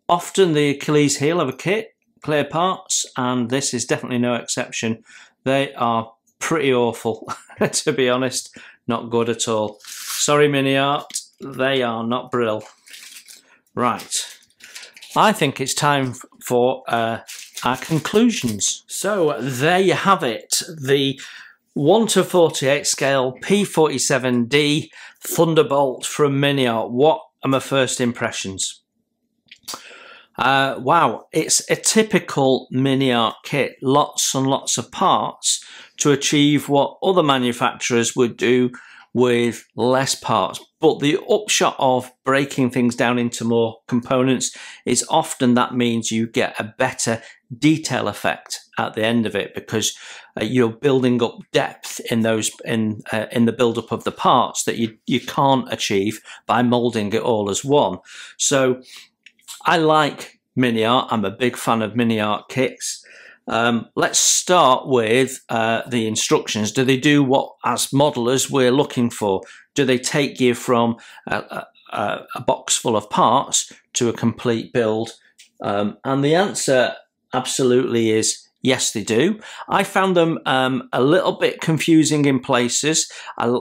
Often the Achilles heel of a kit, clear parts, and this is definitely no exception. They are pretty awful, *laughs* to be honest. Not good at all. Sorry, Mini Art, they are not brill. Right, I think it's time for uh, our conclusions. So there you have it, the 1 to 48 scale P47D Thunderbolt from Mini-Art. What are my first impressions? Uh, wow, it's a typical Mini-Art kit, lots and lots of parts to achieve what other manufacturers would do with less parts. But the upshot of breaking things down into more components is often that means you get a better detail effect at the end of it because uh, you're building up depth in those in uh, in the build up of the parts that you you can't achieve by molding it all as one. So I like Mini-Art. I'm a big fan of Mini-Art kits. Um, let's start with uh, the instructions. Do they do what, as modelers, we're looking for? Do they take you from a, a, a box full of parts to a complete build? Um, and the answer absolutely is yes, they do. I found them um, a little bit confusing in places. I,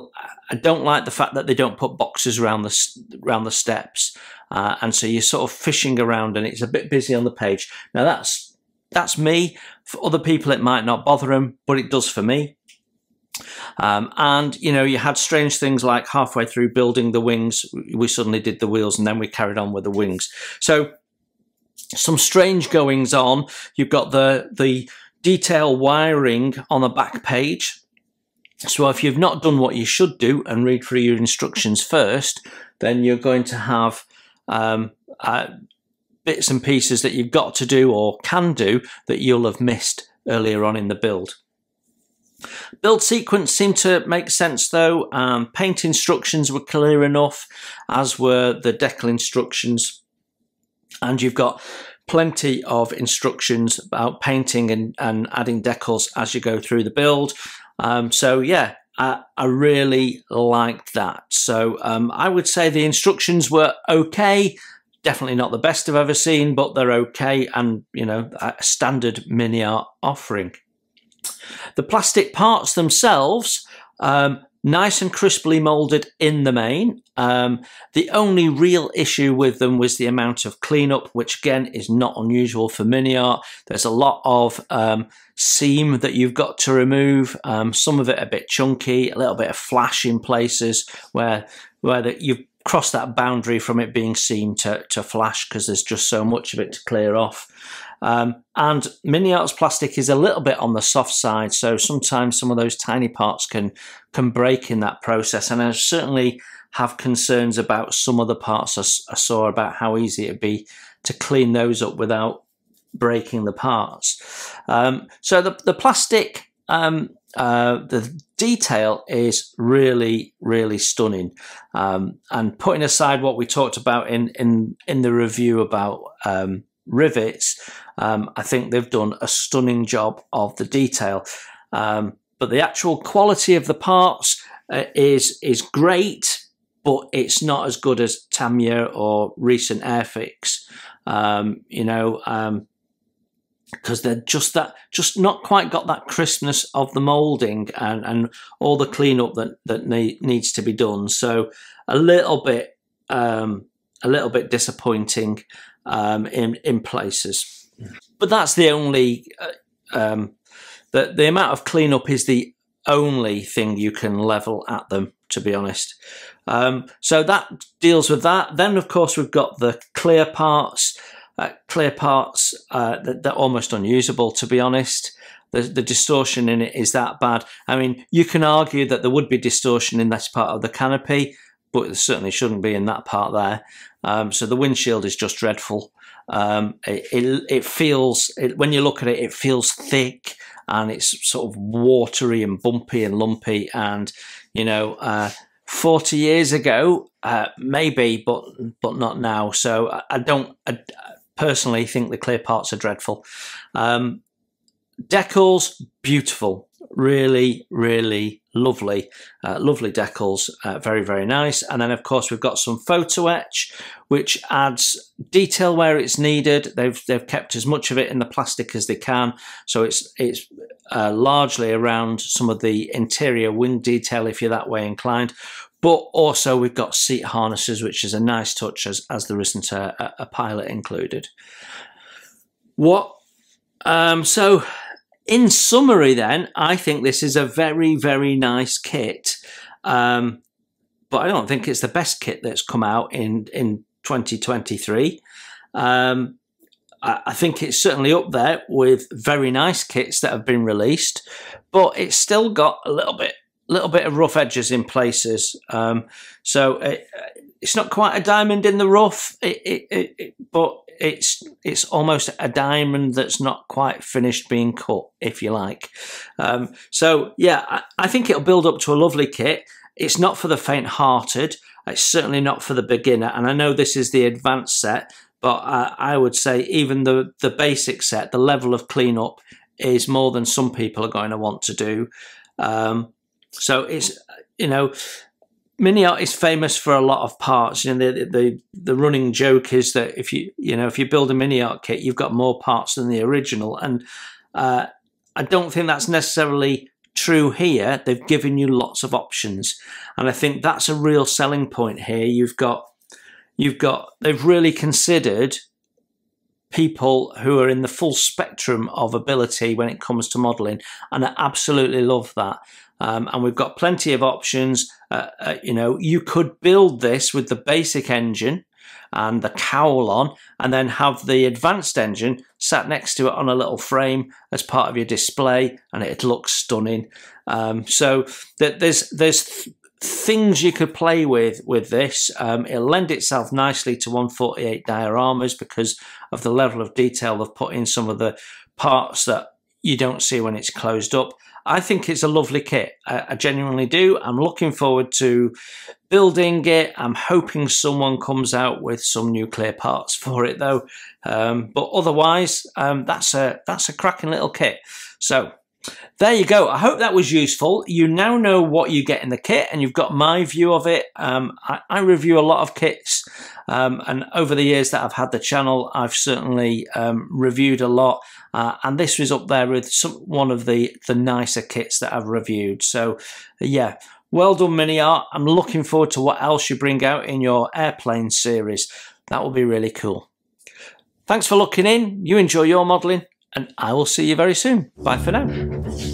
I, don't like the fact that they don't put boxes around the around the steps, uh, and so you're sort of fishing around, and it's a bit busy on the page. Now that's that's me. For other people, it might not bother them, but it does for me. Um, and you know, you had strange things like halfway through building the wings, we suddenly did the wheels, and then we carried on with the wings. So some strange goings on. You've got the the detail wiring on the back page. So if you've not done what you should do and read through your instructions first, then you're going to have um, uh, bits and pieces that you've got to do or can do that you'll have missed earlier on in the build. Build sequence seemed to make sense though. Um, paint instructions were clear enough, as were the decal instructions. And you've got plenty of instructions about painting and, and adding decals as you go through the build. Um, so yeah, I, I, really liked that. So um, I would say the instructions were okay. Definitely not the best I've ever seen, but they're okay and, you know, a standard Mini-Art offering. The plastic parts themselves, um, nice and crisply molded in the main. Um, the only real issue with them was the amount of cleanup, which again is not unusual for Mini-Art. There's a lot of um, seam that you've got to remove. Um, some of it a bit chunky, a little bit of flash in places where where the, you've crossed that boundary from it being seen to, to flash because there's just so much of it to clear off. Um, and Mini-Art's plastic is a little bit on the soft side, so sometimes some of those tiny parts can can break in that process. And I certainly have concerns about some of the parts I, I saw about how easy it'd be to clean those up without breaking the parts. Um, so the the plastic um, uh, the detail is really, really stunning. Um, and putting aside what we talked about in in in the review about um, rivets, um, I think they've done a stunning job of the detail. Um, but the actual quality of the parts uh, is is great, but it's not as good as Tamiya or recent Airfix. Um, you know, um, because they're just that just not quite got that crispness of the molding and and all the cleanup that that need, needs to be done. So a little bit um, a little bit disappointing um, in in places. But that's the only uh, um, the the amount of cleanup is the only thing you can level at them to be honest. Um, so that deals with that. Then of course we've got the clear parts uh, clear parts uh, that, are almost unusable, to be honest. The, the, distortion in it is that bad. I mean, you can argue that there would be distortion in this part of the canopy, but it certainly shouldn't be in that part there. Um, so the windshield is just dreadful. Um, it, it, it, feels, it, when you look at it, it feels thick and it's sort of watery and bumpy and lumpy. And, you know, uh, 40 years ago, uh, maybe, but but not now. So I, I don't. I, personally think the clear parts are dreadful. Um, decals, beautiful. Really, really lovely. Uh, lovely decals. Uh, very, very nice. And then, of course, we've got some photo etch, which adds detail where it's needed. They've, they've kept as much of it in the plastic as they can. So it's, it's uh, largely around some of the interior wind detail if you're that way inclined. But also we've got seat harnesses, which is a nice touch as, as there isn't a, a pilot included. What? Um, so in summary, then, I think this is a very, very nice kit. Um, but I don't think it's the best kit that's come out in, in 2023. Um, I, I think it's certainly up there with very nice kits that have been released, but it's still got a little bit little bit of rough edges in places. Um, so it, it's not quite a diamond in the rough, it, it, but it's it's almost a diamond that's not quite finished being cut, if you like. Um, so yeah, I, I, think it'll build up to a lovely kit. It's not for the faint-hearted. It's certainly not for the beginner. And I know this is the advanced set, but I, I would say even the the basic set, the level of cleanup is more than some people are going to want to do. Um, so it's you know MiniArt is famous for a lot of parts. You know, the, the the running joke is that if you you know if you build a MiniArt kit, you've got more parts than the original, and uh, I don't think that's necessarily true here. They've given you lots of options, and I think that's a real selling point here. You've got you've got they've really considered people who are in the full spectrum of ability when it comes to modelling, and I absolutely love that. Um, and we've got plenty of options. Uh, uh, you know, you could build this with the basic engine and the cowl on, and then have the advanced engine sat next to it on a little frame as part of your display, and it looks stunning. Um, so that there's there's th things you could play with with this. Um, it'll lend itself nicely to 148 dioramas because of the level of detail they've put in some of the parts that you don't see when it's closed up. I think it's a lovely kit. I, I, genuinely do. I'm looking forward to building it. I'm hoping someone comes out with some nuclear parts *laughs* for it though. Um, but otherwise, um, that's a that's a cracking little kit. So there you go. I hope that was useful. You now know what you get in the kit and you've got my view of it. Um, I, I, review a lot of kits um, and over the years that I've had the channel, I've certainly um, reviewed a lot. Uh, and this was up there with some, one of the, the nicer kits that I've reviewed. So yeah, well done MiniArt. I'm looking forward to what else you bring out in your airplane series. That will be really cool. Thanks for looking in. You enjoy your modelling and I will see you very soon. Bye for now.